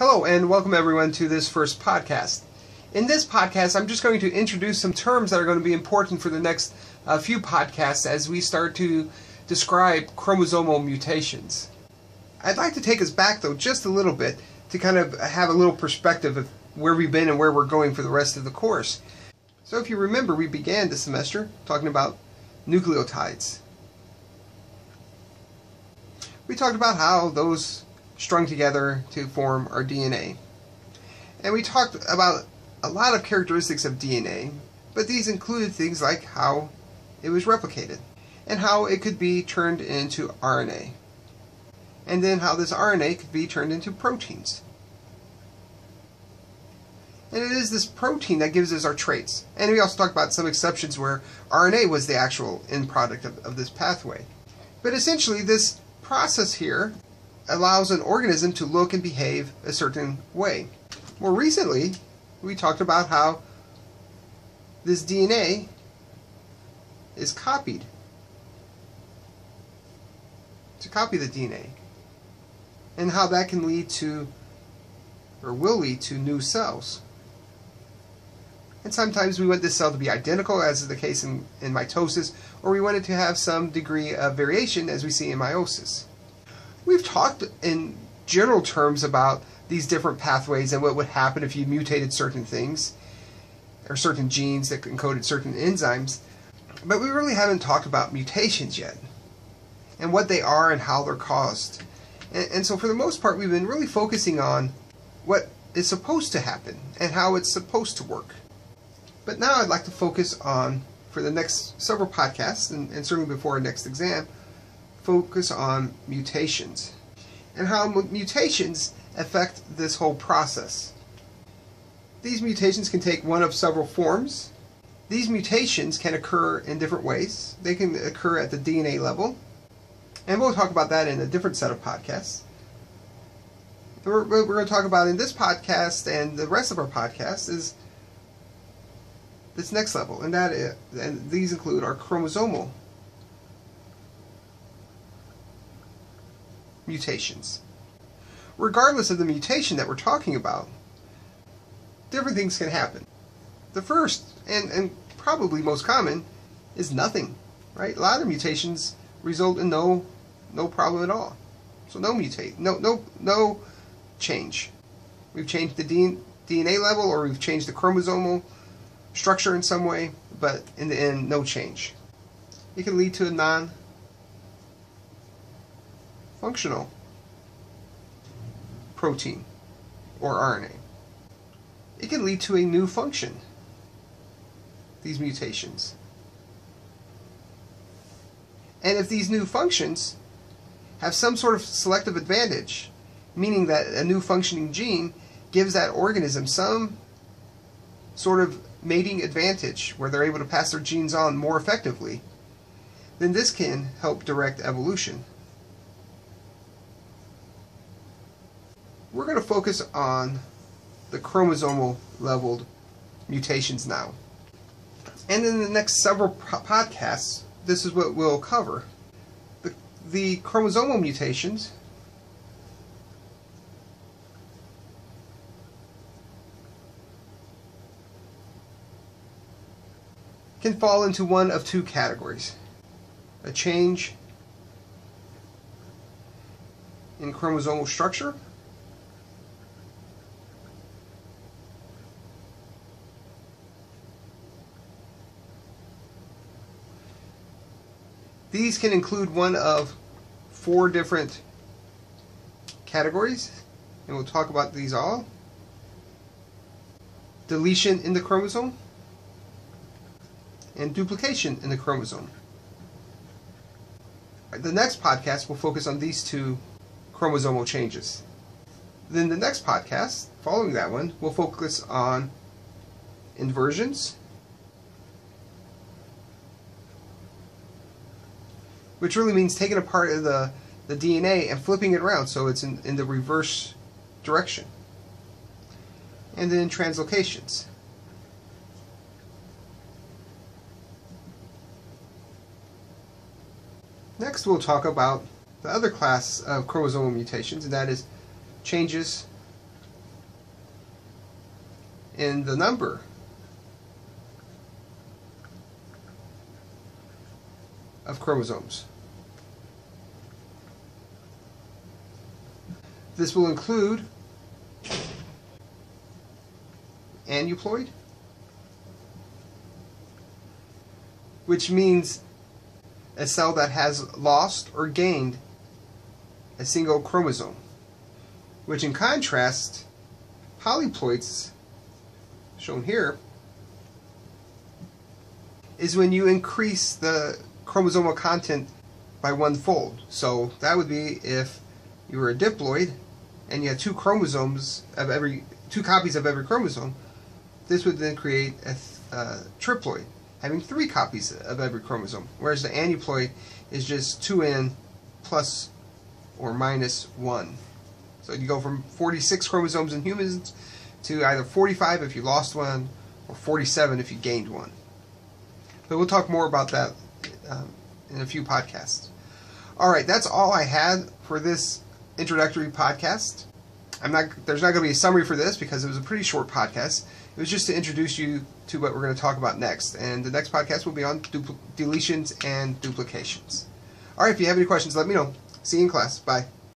Hello, and welcome everyone to this first podcast. In this podcast, I'm just going to introduce some terms that are going to be important for the next uh, few podcasts as we start to describe chromosomal mutations. I'd like to take us back, though, just a little bit to kind of have a little perspective of where we've been and where we're going for the rest of the course. So, if you remember, we began this semester talking about nucleotides. We talked about how those strung together to form our DNA. And we talked about a lot of characteristics of DNA, but these included things like how it was replicated and how it could be turned into RNA. And then how this RNA could be turned into proteins. And it is this protein that gives us our traits. And we also talked about some exceptions where RNA was the actual end product of, of this pathway. But essentially, this process here allows an organism to look and behave a certain way. More recently, we talked about how this DNA is copied. To copy the DNA. And how that can lead to, or will lead to, new cells. And sometimes we want this cell to be identical, as is the case in, in mitosis, or we want it to have some degree of variation, as we see in meiosis. We've talked in general terms about these different pathways and what would happen if you mutated certain things or certain genes that encoded certain enzymes, but we really haven't talked about mutations yet and what they are and how they're caused. And, and so, for the most part, we've been really focusing on what is supposed to happen and how it's supposed to work. But now I'd like to focus on, for the next several podcasts, and, and certainly before our next exam, focus on mutations and how mutations affect this whole process. These mutations can take one of several forms. These mutations can occur in different ways. They can occur at the DNA level, and we'll talk about that in a different set of podcasts. We're, we're going to talk about in this podcast and the rest of our podcast is this next level, and that is, and these include our chromosomal mutations. Regardless of the mutation that we're talking about, different things can happen. The first, and, and probably most common, is nothing. Right? A lot of mutations result in no no problem at all. So no mutate, no no no change. We've changed the DNA level or we've changed the chromosomal structure in some way, but in the end, no change. It can lead to a non functional protein or RNA. It can lead to a new function, these mutations. And if these new functions have some sort of selective advantage, meaning that a new functioning gene gives that organism some sort of mating advantage where they're able to pass their genes on more effectively, then this can help direct evolution. We're going to focus on the chromosomal leveled mutations now. And in the next several podcasts, this is what we'll cover. The, the chromosomal mutations can fall into one of two categories. A change in chromosomal structure These can include one of four different categories, and we'll talk about these all. Deletion in the chromosome, and duplication in the chromosome. The next podcast will focus on these two chromosomal changes. Then the next podcast, following that one, will focus on inversions which really means taking a part of the, the DNA and flipping it around so it's in, in the reverse direction. And then translocations. Next we'll talk about the other class of chromosomal mutations, and that is changes in the number of chromosomes. This will include aneuploid, which means a cell that has lost or gained a single chromosome, which in contrast, polyploids, shown here, is when you increase the chromosomal content by one fold. So that would be if you were a diploid and you had two chromosomes of every two copies of every chromosome, this would then create a uh, triploid, having three copies of every chromosome. Whereas the aneuploid is just 2n plus or minus 1. So you go from 46 chromosomes in humans to either 45 if you lost one or 47 if you gained one. But we'll talk more about that um, in a few podcasts. All right, that's all I had for this introductory podcast. I'm not. There's not going to be a summary for this because it was a pretty short podcast. It was just to introduce you to what we're going to talk about next, and the next podcast will be on deletions and duplications. All right. If you have any questions, let me know. See you in class. Bye.